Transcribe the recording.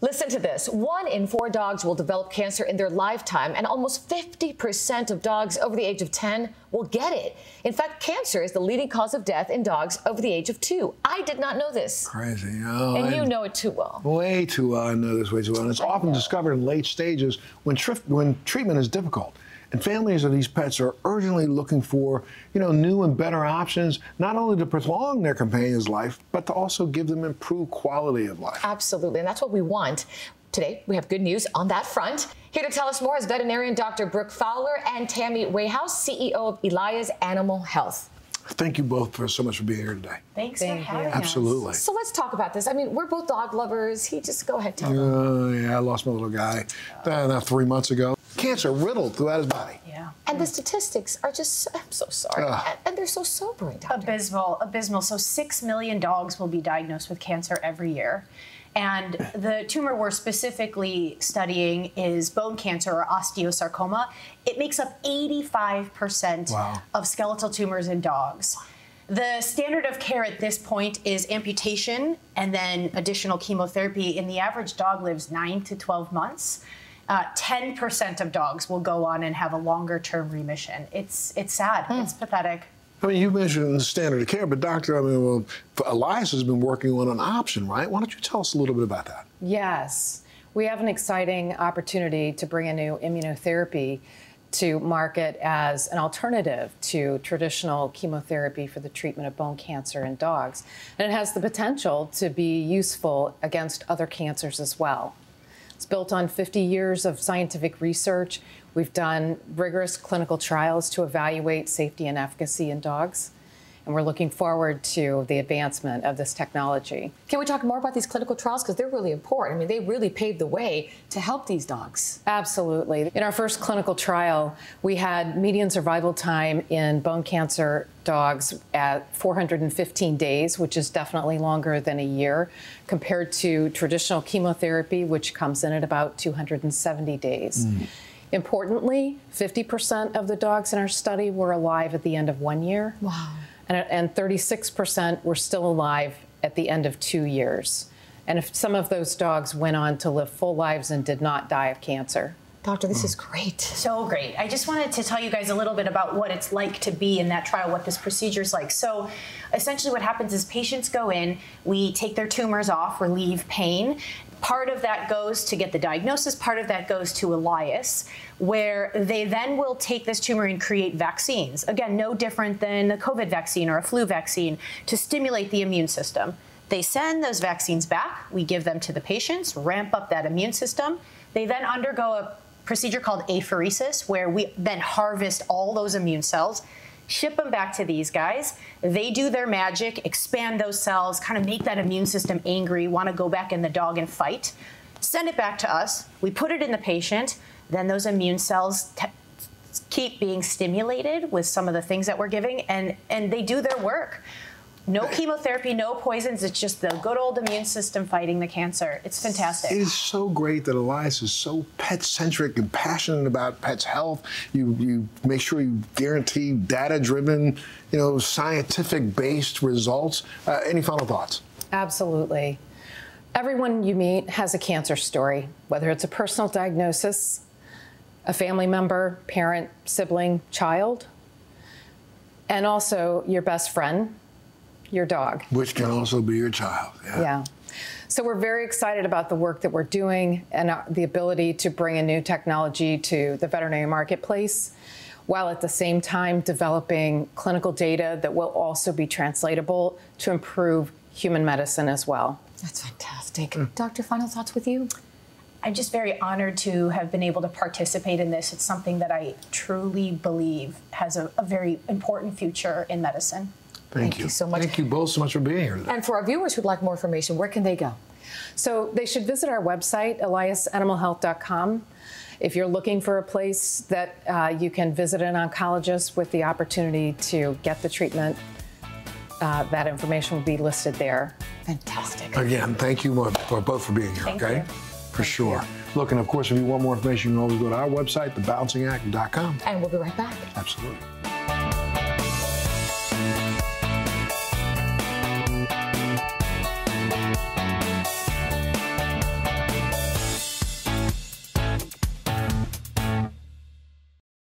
Listen to this. One in four dogs will develop cancer in their lifetime, and almost 50% of dogs over the age of 10 will get it. In fact, cancer is the leading cause of death in dogs over the age of two. I did not know this. Crazy. Oh, and you know it too well. Way too well. I know this way too well. And it's often discovered in late stages when, when treatment is difficult. And families of these pets are urgently looking for, you know, new and better options, not only to prolong their companion's life, but to also give them improved quality of life. Absolutely, and that's what we want. Today, we have good news on that front. Here to tell us more is veterinarian Dr. Brooke Fowler and Tammy Wahaus, CEO of Elias Animal Health. Thank you both for so much for being here today. Thanks Thank for having us. Absolutely. So let's talk about this. I mean, we're both dog lovers. He just go ahead, tell uh, Yeah, I lost my little guy uh, three months ago cancer riddled throughout his body. Yeah. And the statistics are just, I'm so sorry. And, and, they're so sobering, Doctor. Abysmal, abysmal. So, six million dogs will be diagnosed with cancer every year. And the tumor we're specifically studying is bone cancer or osteosarcoma. It makes up 85% wow. of skeletal tumors in dogs. The standard of care at this point is amputation and then additional chemotherapy. And the average dog lives nine to 12 months uh, 10% of dogs will go on and have a longer term remission. It's, it's sad, mm. it's pathetic. I mean, you mentioned the standard of care, but doctor, I mean, well, Elias has been working on an option, right? Why don't you tell us a little bit about that? Yes. We have an exciting opportunity to bring a new immunotherapy to market as an alternative to traditional chemotherapy for the treatment of bone cancer in dogs. And it has the potential to be useful against other cancers as well. It's built on 50 years of scientific research. We've done rigorous clinical trials to evaluate safety and efficacy in dogs and we're looking forward to the advancement of this technology. Can we talk more about these clinical trials? Because they're really important. I mean, they really paved the way to help these dogs. Absolutely. In our first clinical trial, we had median survival time in bone cancer dogs at 415 days, which is definitely longer than a year, compared to traditional chemotherapy, which comes in at about 270 days. Mm. Importantly, 50% of the dogs in our study were alive at the end of one year. Wow and, 36% were still alive at the end of two years. And if some of those dogs went on to live full lives and did not die of cancer. Doctor, this is great. So great. I just wanted to tell you guys a little bit about what it's like to be in that trial, what this procedure is like. So, essentially, what happens is patients go in, we take their tumors off, relieve pain, Part of that goes to get the diagnosis, part of that goes to Elias, where they then will take this tumor and create vaccines. Again, no different than a COVID vaccine or a flu vaccine to stimulate the immune system. They send those vaccines back, we give them to the patients, ramp up that immune system. They then undergo a procedure called apheresis, where we then harvest all those immune cells ship them back to these guys. They do their magic, expand those cells, kind of make that immune system angry, want to go back in the dog and fight. Send it back to us. We put it in the patient. Then those immune cells keep being stimulated with some of the things that we're giving, and, and they do their work. No chemotherapy, no poisons. It's just the good old immune system fighting the cancer. It's fantastic. It is so great that Elias is so pet centric and passionate about pets' health. You you make sure you guarantee data driven, you know, scientific based results. Uh, any final thoughts? Absolutely. Everyone you meet has a cancer story, whether it's a personal diagnosis, a family member, parent, sibling, child, and also your best friend your dog. Which can also be your child. Yeah. yeah. So we're very excited about the work that we're doing and uh, the ability to bring a new technology to the veterinary marketplace while at the same time developing clinical data that will also be translatable to improve human medicine as well. That's fantastic. Mm. Doctor, final thoughts with you? I'm just very honored to have been able to participate in this. It's something that I truly believe has a, a very important future in medicine. Thank, Thank you. you. so much. Thank you both so much for being here today. And for our viewers who'd like more information, where can they go? So they should visit our website, eliasanimalhealth.com. If you're looking for a place that uh, you can visit an oncologist with the opportunity to get the treatment, uh, that information will be listed there. Fantastic. Again, thank you for both for being here, thank okay? You. For thank sure. You. Look, and of course, if you want more information, you can always go to our website, thebalancingAct.com. And we'll be right back. Absolutely.